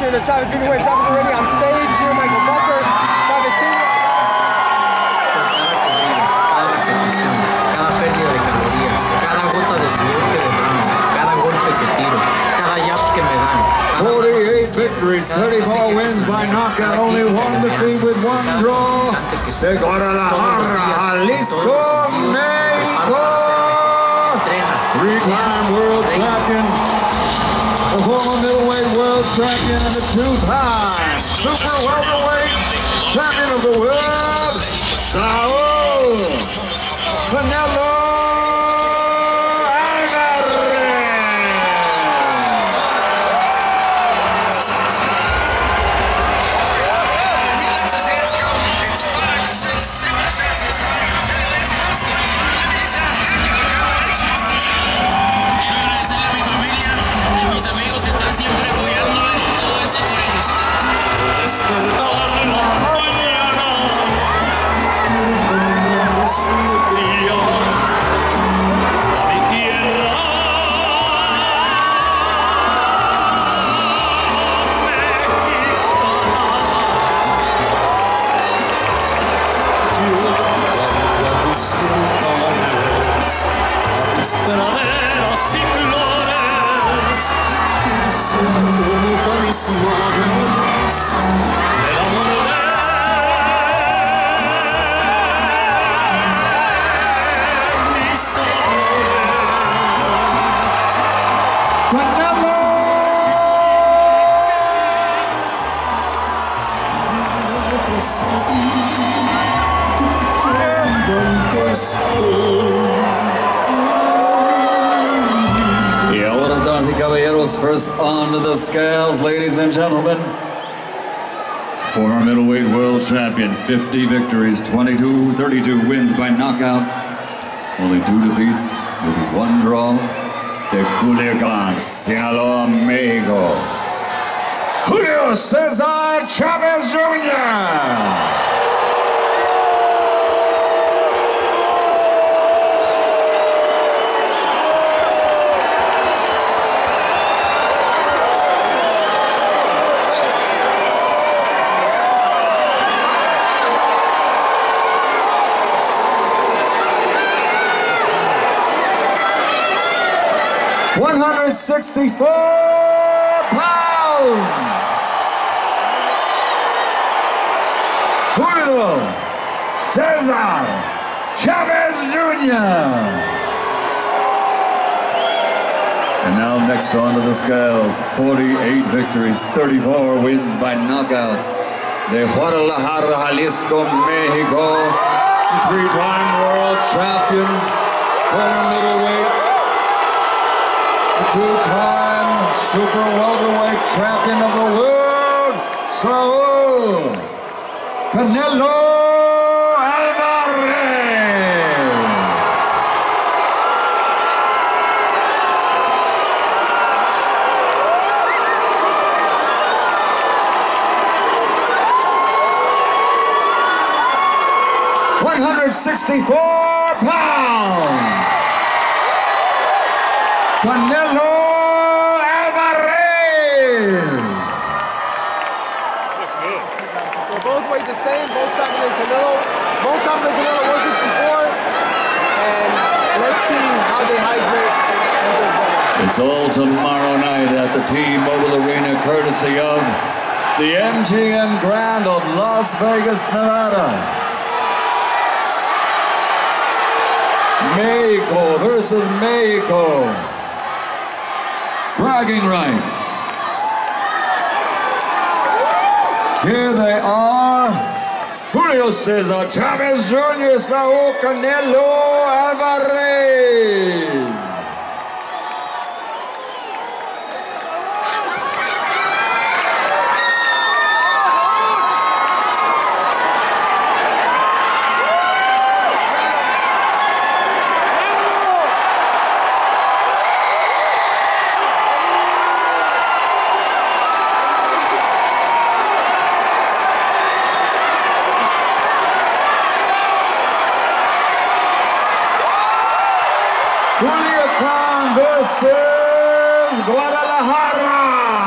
weigh-ins. You're watching the Chavez Junior Way, Chavez already on stage. Here, Michael Butler, Chavez Senior. cada repetición, cada pérdida de calorías, cada gota de sudor que derramo, cada golpe que tiro, cada jab que me dan. 48 victories, 34 wins by knockout, only one defeat with one draw. De Guadalajara, Jalisco, Mexico. Three-time world champion, the former middleweight world champion, and the two-time super welterweight champion of the world, traerá flores que serán como talismanes del amor de mis amores. amor se Si no te sigo, te que estoy. Y first on to the scales, ladies and gentlemen. Former middleweight world champion, 50 victories, 22, 32 wins by knockout, only two defeats, with one draw. De Culiacan, Sinaloa, Mexico. Julio Cesar Chavez Jr. One hundred sixty-four pounds. Julio Cesar Chavez Jr. And now next onto the scales, 48 victories, 34 wins by knockout. De Guadalajara, Jalisco, Mexico, three-time world champion, former middleweight, the two-time super welterweight champion of the world, Saul Canelo Alvarez. One hundred sixty-four pounds. Canelo Alvarez. Looks good. They're both weighed the same, both traveling in Canelo. Both traveling Canelo 164. And let's see how they hydrate. It's all tomorrow night at the T-Mobile Arena, courtesy of the MGM Grand of Las Vegas, Nevada. Mexico versus Mexico. Bragging rights. Here they are. Julio Cesar Chavez Jr., Saul Canelo Alvarez. Culiacán versus Guadalajara.